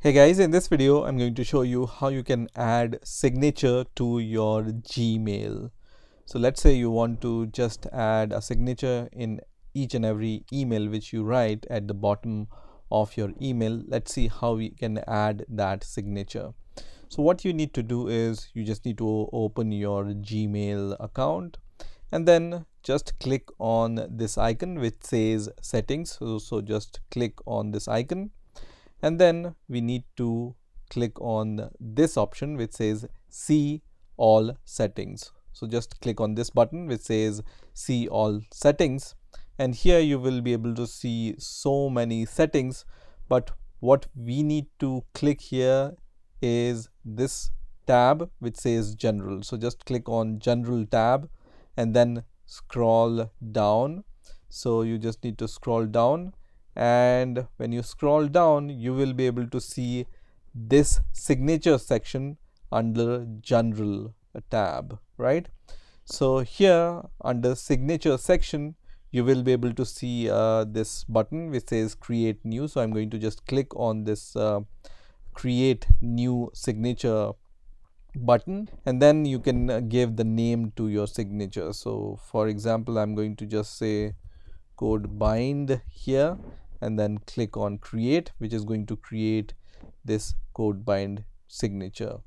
Hey guys, in this video, I'm going to show you how you can add signature to your Gmail. So let's say you want to just add a signature in each and every email which you write at the bottom of your email. Let's see how we can add that signature. So what you need to do is you just need to open your Gmail account and then just click on this icon which says settings. So, so just click on this icon and then we need to click on this option which says see all settings. So just click on this button which says see all settings. And here you will be able to see so many settings. But what we need to click here is this tab which says general. So just click on general tab and then scroll down. So you just need to scroll down and when you scroll down you will be able to see this signature section under general tab right? So here under signature section you will be able to see uh, this button which says create new. So i'm going to just click on this uh, create new signature button. And then you can uh, give the name to your signature. So for example i'm going to just say codebind here and then click on create which is going to create this codebind signature.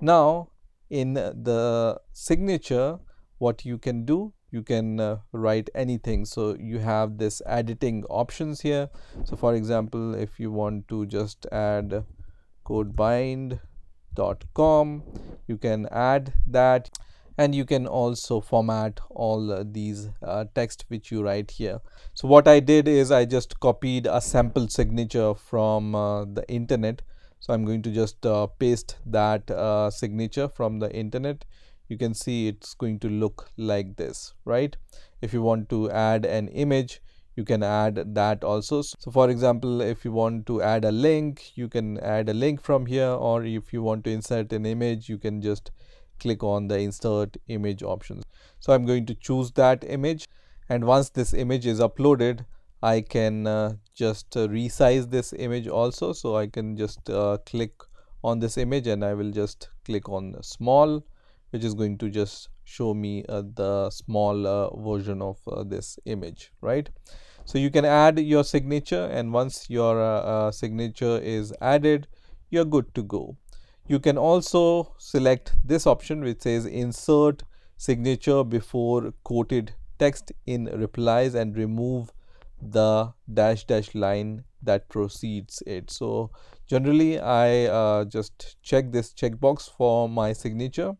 Now in the signature what you can do you can uh, write anything. So you have this editing options here. So for example if you want to just add codebind dot com you can add that and you can also format all uh, these uh, text which you write here. So what i did is i just copied a sample signature from uh, the internet. So i'm going to just uh, paste that uh, signature from the internet. You can see it's going to look like this right? If you want to add an image you can add that also. So for example if you want to add a link you can add a link from here. Or if you want to insert an image you can just click on the insert image options. So i'm going to choose that image and once this image is uploaded i can uh, just uh, resize this image also. So i can just uh, click on this image and i will just click on small which is going to just show me uh, the small uh, version of uh, this image right? So you can add your signature and once your signature is added you're good to go you can also select this option which says insert signature before quoted text in replies and remove the dash dash line that precedes it. So generally i uh, just check this checkbox for my signature.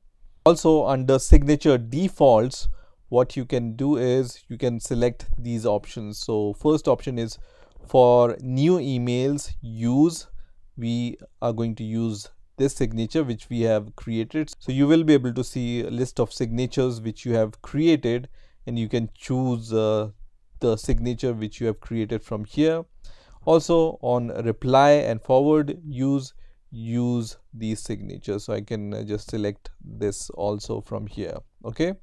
Also under signature defaults what you can do is you can select these options. So first option is for new emails use we are going to use this signature which we have created. So you will be able to see a list of signatures which you have created and you can choose uh, the signature which you have created from here. Also on reply and forward use use these signatures. So i can uh, just select this also from here okay?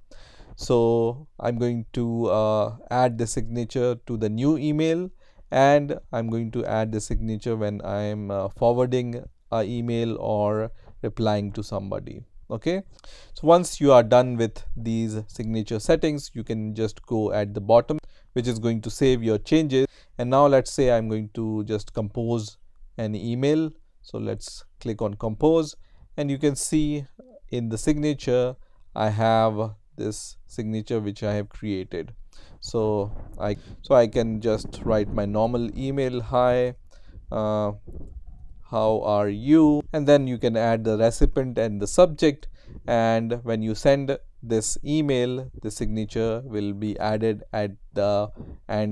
So i'm going to uh, add the signature to the new email and i'm going to add the signature when i'm uh, forwarding a email or replying to somebody okay? So once you are done with these signature settings you can just go at the bottom which is going to save your changes. And now let's say i'm going to just compose an email. So let's click on compose. And you can see in the signature i have this signature which i have created. So i so i can just write my normal email. Hi uh, how are you? And then you can add the recipient and the subject. And when you send this email the signature will be added at the end